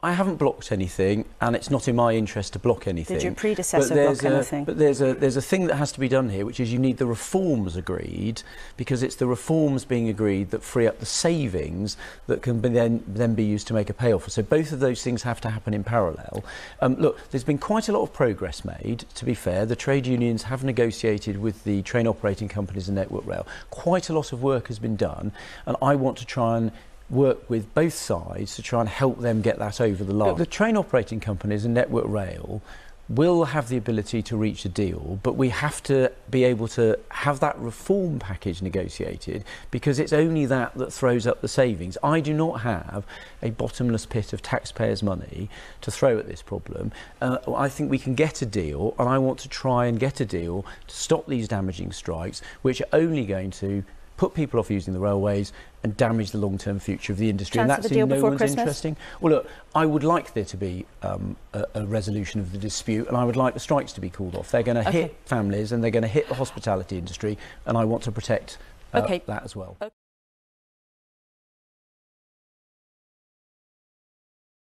I haven't blocked anything, and it's not in my interest to block anything. Did your predecessor block a, anything? But there's a, there's a thing that has to be done here, which is you need the reforms agreed, because it's the reforms being agreed that free up the savings that can be then, then be used to make a payoff. So both of those things have to happen in parallel. Um, look, there's been quite a lot of progress made, to be fair. The trade unions have negotiated with the train operating companies and Network Rail. Quite a lot of work has been done, and I want to try and work with both sides to try and help them get that over the line. The train operating companies and Network Rail will have the ability to reach a deal, but we have to be able to have that reform package negotiated because it's only that that throws up the savings. I do not have a bottomless pit of taxpayers' money to throw at this problem. Uh, I think we can get a deal, and I want to try and get a deal to stop these damaging strikes, which are only going to put people off using the railways and damage the long-term future of the industry. Chance and that's in no one's Christmas. interesting. Well, look, I would like there to be um, a, a resolution of the dispute and I would like the strikes to be called off. They're going to okay. hit families and they're going to hit the hospitality industry and I want to protect uh, okay. that as well. Okay.